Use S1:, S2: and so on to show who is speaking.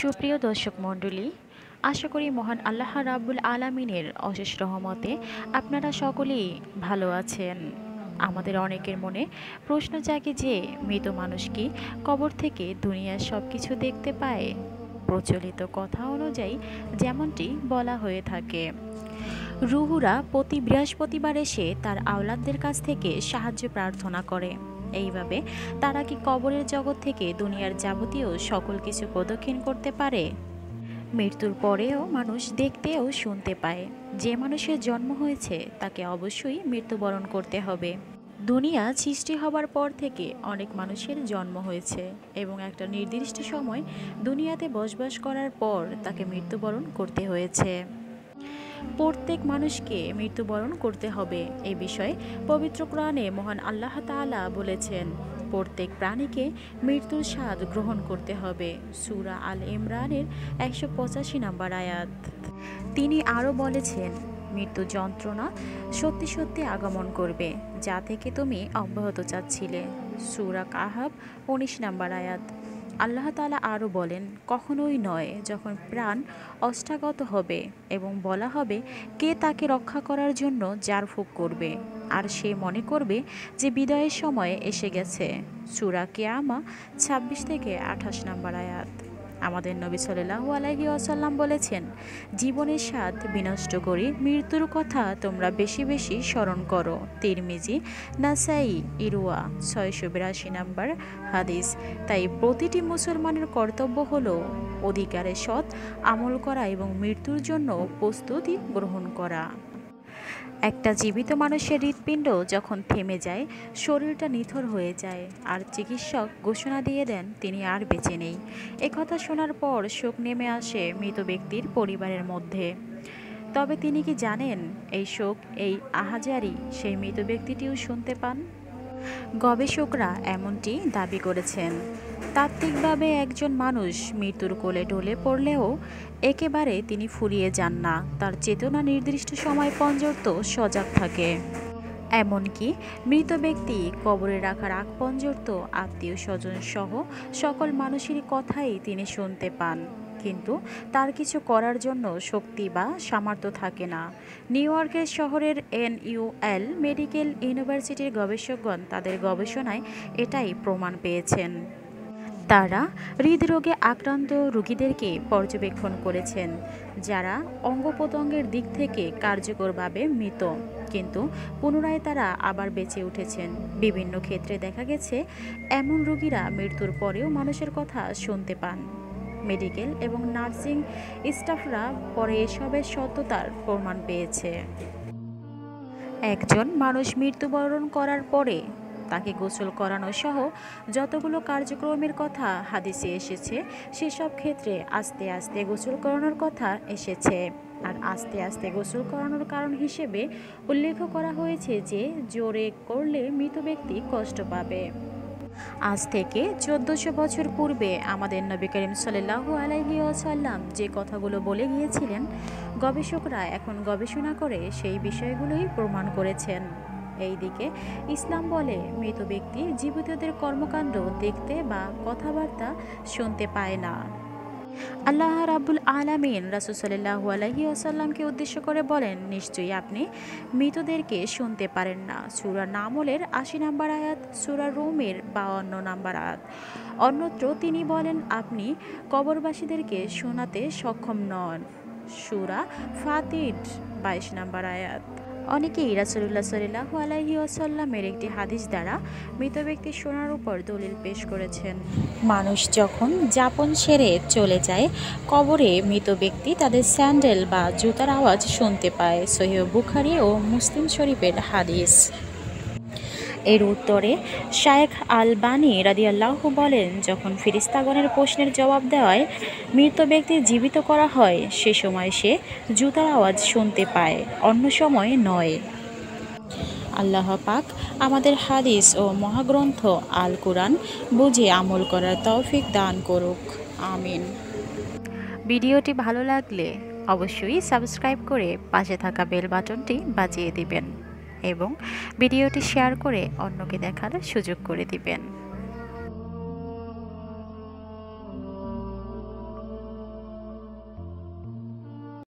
S1: সুপ্রিয় দর্শক মণ্ডলী, আশা করি মহান আল্লাহ রাব্বুল আলামিনের অশেষ রহমতে আপনারা সকলেই ভালো আছেন। আমাদের অনেকের মনে প্রশ্ন জাগে যে, মৃত মানুষ কি কবর থেকে দুনিয়ার সব কিছু দেখতে পায়? প্রচলিত কথা অনুযায়ী যেমনটি বলা হয়ে থাকে, রুহুরা প্রতি বৃহস্পতিবার এসে তার আওলাদদের কাছ থেকে সাহায্য প্রার্থনা করে। এইভাবে তারা কি কবরের জগৎ থেকে দুনিয়ার যাবতীয় সকল কিছু প্রদক্ষিণ করতে পারে? মৃত্যুর পরেও মানুষ দেখতে ও শুনতে পায়। যে মানুষের জন্ম হয়েছে, তাকে অবশ্যই মৃত্যুবরণ করতে হবে। দুনিয়া সৃষ্টি হবার পর থেকে অনেক মানুষের জন্ম হয়েছে এবং একটা নির্দিষ্ট সময় দুনিয়াতে বসবাস করার পর তাকে মৃত্যুবরণ করতে হয়েছে। প্রত্যেক মানুষকে মৃত্যুবরণ করতে হবে। এ বিষয়ে পবিত্র কোরআনে মহান আল্লাহ তাআলা বলেছেন, প্রত্যেক প্রাণীকে মৃত্যুর স্বাদ গ্রহণ করতে হবে। সুরা আল ইমরানের একশো পঁচাশি নাম্বার আয়াত। তিনি আরও বলেছেন, মৃত্যু যন্ত্রণা সত্যি সত্যি আগমন করবে, যা থেকে তুমি অব্যাহত চাচ্ছিলে। সুরা কাহাব উনিশ নাম্বার আয়াত। আল্লাহ তালা আরও বলেন, কখনোই নয় যখন প্রাণ অষ্টাগত হবে এবং বলা হবে, কে তাকে রক্ষা করার জন্য যার ফুক করবে। আর সে মনে করবে যে বিদায়ের সময় এসে গেছে। সুরা কেয়ামা ছাব্বিশ থেকে আঠাশ নাম্বার আয়াত। আমাদের নবী সাল্লাহু আলাইহি আসাল্লাম বলেছেন, জীবনের স্বাদ বিনষ্ট করি, মৃত্যুর কথা তোমরা বেশি বেশি স্মরণ করো। তিরমিজি, নাসাই ইরুয়া ছয়শো বিরাশি নাম্বার হাদিস। তাই প্রতিটি মুসলমানের কর্তব্য হলো অধিকারের সৎ আমল করা এবং মৃত্যুর জন্য প্রস্তুতি গ্রহণ করা। একটা জীবিত মানুষের হৃৎপিণ্ড যখন থেমে যায়, শরীরটা নিথর হয়ে যায়। আর চিকিৎসক ঘোষণা দিয়ে দেন, তিনি আর বেঁচে নেই। একথা শোনার পর শোক নেমে আসে মৃত ব্যক্তির পরিবারের মধ্যে। তবে তিনি কি জানেন, এই শোক, এই আহাজারি সেই মৃত ব্যক্তিটিও শুনতে পান? গবেষকরা এমনটি দাবি করেছেন। তাত্ত্বিকভাবে একজন মানুষ মৃত্যুর কোলে ঢলে পড়লেও একেবারে তিনি ফুরিয়ে যান না। তার চেতনা নির্দিষ্ট সময় পর্যন্ত সজাগ থাকে। এমনকি মৃত ব্যক্তি কবরে রাখার আগ পর্যন্ত আত্মীয় স্বজন সহ সকল মানুষেরই কথাই তিনি শুনতে পান। কিন্তু তার কিছু করার জন্য শক্তি বা সামর্থ্য থাকে না। নিউ ইয়র্কের শহরের এনইউএল মেডিকেল ইউনিভার্সিটির গবেষকগণ তাদের গবেষণায় এটাই প্রমাণ পেয়েছেন। তারা হৃদরোগে আক্রান্ত রোগীদেরকে পর্যবেক্ষণ করেছেন, যারা অঙ্গ প্রত্যঙ্গের দিক থেকে কার্যকরভাবে মৃত। কিন্তু পুনরায় তারা আবার বেঁচে উঠেছেন। বিভিন্ন ক্ষেত্রে দেখা গেছে, এমন রোগীরা মৃত্যুর পরেও মানুষের কথা শুনতে পান। মেডিকেল এবং নার্সিং স্টাফরা পরে এসবের সত্যতার প্রমাণ পেয়েছে। একজন মানুষ মৃত্যুবরণ করার পরে তাকে গোসল করানো সহ যতগুলো কার্যক্রমের কথা হাদিসে এসেছে, সেসব ক্ষেত্রে আস্তে আস্তে গোসল করানোর কথা এসেছে। আর আস্তে আস্তে গোসল করানোর কারণ হিসেবে উল্লেখ করা হয়েছে যে, জোরে করলে মৃত ব্যক্তি কষ্ট পাবে। আজ থেকে চোদ্দশো বছর পূর্বে আমাদের নবী করিম সাল্লাহ আলাইহি আসাল্লাম যে কথাগুলো বলে গিয়েছিলেন, গবেষকরা এখন গবেষণা করে সেই বিষয়গুলোই প্রমাণ করেছেন। এই দিকে ইসলাম বলে, মৃত ব্যক্তি জীবিতদের কর্মকাণ্ড দেখতে বা কথাবার্তা শুনতে পায় না। আল্লাহ রাবুল আলামিন রাসুসাল্লাহু আলহি আসাল্লামকে উদ্দেশ্য করে বলেন, নিশ্চয়ই আপনি মৃতদেরকে শুনতে পারেন না। সুরা নামলের আশি নাম্বার আয়াত, সুরা রোমের বাউন্ন নাম্বার আয়াত। অন্যত্র তিনি বলেন, আপনি কবরবাসীদেরকে শোনাতে সক্ষম নন। সুরা ফাতির বাইশ নাম্বার আয়াত। অনেকেই রাসুল্লাহ সাল্লাহ আলাহি আসাল্লামের একটি হাদিস দ্বারা মৃত ব্যক্তি শোনার উপর দলিল পেশ করেছেন। মানুষ যখন যাপন সেরে চলে যায়, কবরে মৃত ব্যক্তি তাদের স্যান্ডেল বা জুতার আওয়াজ শুনতে পায়। সহিহ বুখারি ও মুসলিম শরীফের হাদিস। এর উত্তরে, শায়েখ আল বানি রাদিয়াল্লাহ বলেন, যখন ফিরিস্তাগণের প্রশ্নের জবাব দেওয়ায় মৃত ব্যক্তি জীবিত করা হয়, সে সময় সে জুতার আওয়াজ শুনতে পায়, অন্য সময় নয়। আল্লাহ পাক আমাদের হাদিস ও মহাগ্রন্থ আল কোরআন বুঝে আমল করার তৌফিক দান করুক। আমিন। ভিডিওটি ভালো লাগলে অবশ্যই সাবস্ক্রাইব করে পাশে থাকা বেল বাটনটি বাজিয়ে দিবেন। এবং ভিডিওটি শেয়ার করে অন্যকে দেখার সুযোগ করে দিবেন।